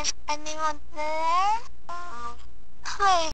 Is anyone there? Uh, hi.